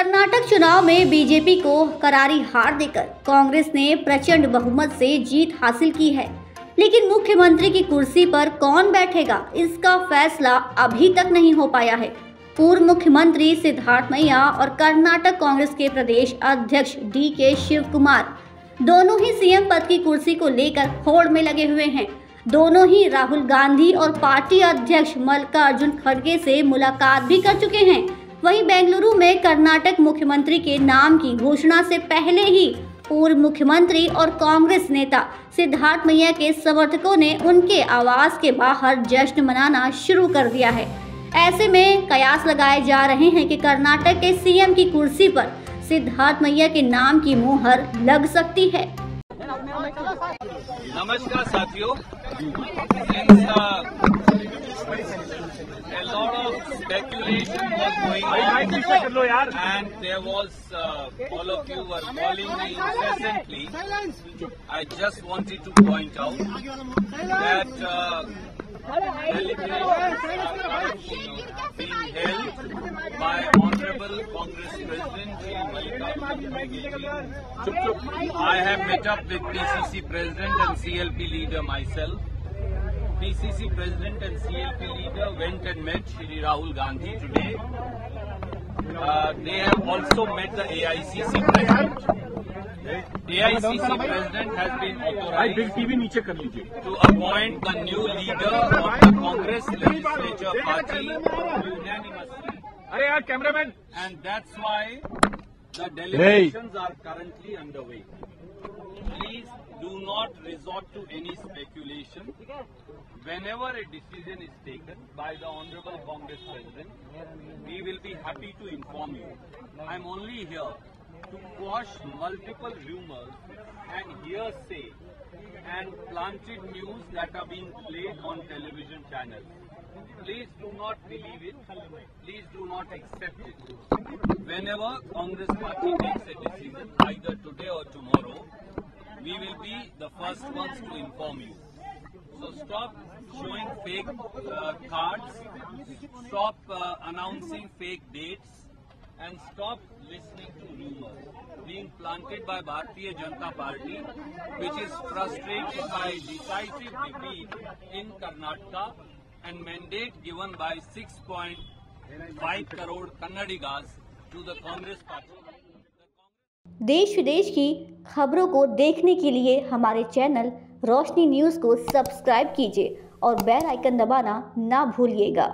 कर्नाटक चुनाव में बीजेपी को करारी हार देकर कांग्रेस ने प्रचंड बहुमत से जीत हासिल की है। लेकिन मुख्यमंत्री की कुर्सी पर कौन बैठेगा, इसका फैसला अभी तक नहीं हो पाया है। पूर्व मुख्यमंत्री सिद्धार्थ मैया और कर्नाटक कांग्रेस के प्रदेश अध्यक्ष डी के शिव कुमार दोनों ही सीएम पद की कुर्सी को लेकर होड़ में लगे हुए हैं। दोनों ही राहुल गांधी और पार्टी अध्यक्ष मल्लिकार्जुन खड़गे से मुलाकात भी कर चुके हैं। वहीं बेंगलुरु में कर्नाटक मुख्यमंत्री के नाम की घोषणा से पहले ही पूर्व मुख्यमंत्री और कांग्रेस नेता सिद्धार्थ मैया के समर्थकों ने उनके आवास के बाहर जश्न मनाना शुरू कर दिया है। ऐसे में कयास लगाए जा रहे हैं कि कर्नाटक के सीएम की कुर्सी पर सिद्धार्थ मैया के नाम की मुहर लग सकती है। नमस्कार साथियों। Speculation was going on and there was uh, all of you were calling me incessantly I just wanted to point out that uh, are being held by Honorable Congress President Mallikarjun I have met up with PCC President and CLP leader myself. PCC President and CLP leader went and met Shri Rahul Gandhi today. Uh, they have also met the AICC President. AICC President has been authorized to appoint the new leader of the Congress Legislature Party unanimously. And that's why the deliberations are currently underway. Please do not resort to any speculation. Whenever a decision is taken by the Honorable Congress President, we will be happy to inform you. I'm only here to quash multiple rumors and hearsay and planted news that are being played on television channels. Please do not believe it. Please do not accept it. Whenever Congress party takes a decision, either today or tomorrow, we will be the first ones to inform you. So stop showing fake uh, cards, stop uh, announcing fake dates, and stop listening to rumors being planted by Bharatiya Janata Party, which is frustrated by decisive defeat in Karnataka and mandate given by 6.5 crore Kannadigas to the Congress party. देश विदेश की खबरों को देखने के लिए हमारे channel Roshni news को सब्सक्राइब कीजिए और बेल आइकन दबाना ना भूलिएगा।